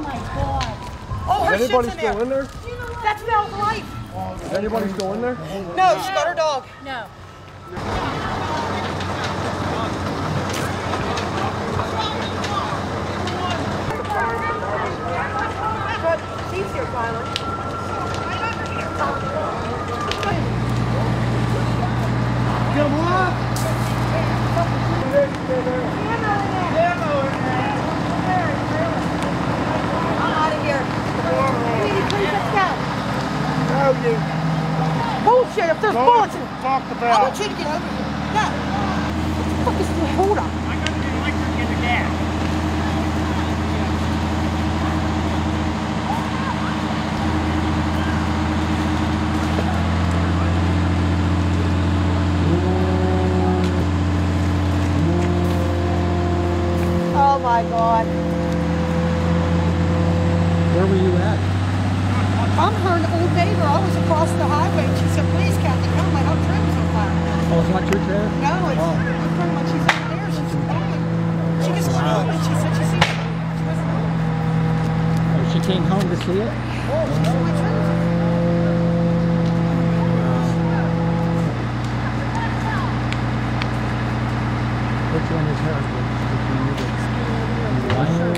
Oh my god. Oh, her Is anybody shit's in there. in there? That's about life. Is anybody still in there? No, she got her dog. No. Bullshit, if there's don't bullets in talk I want you to get over here. No. What the fuck is the hold up? I got the electric in the gas. Oh my god. Where were you at? I'm her old neighbor. I was across the highway. She said, please, Kathy, come. My whole trim's on fire. Oh, it's not your trailer? No, it's Oh. her friend when she's over there. She's calling. She just went home and she said she seen it. She wasn't home. Oh, she came home to see it? Oh, she said my trim's on Which one is hers? Which one is it?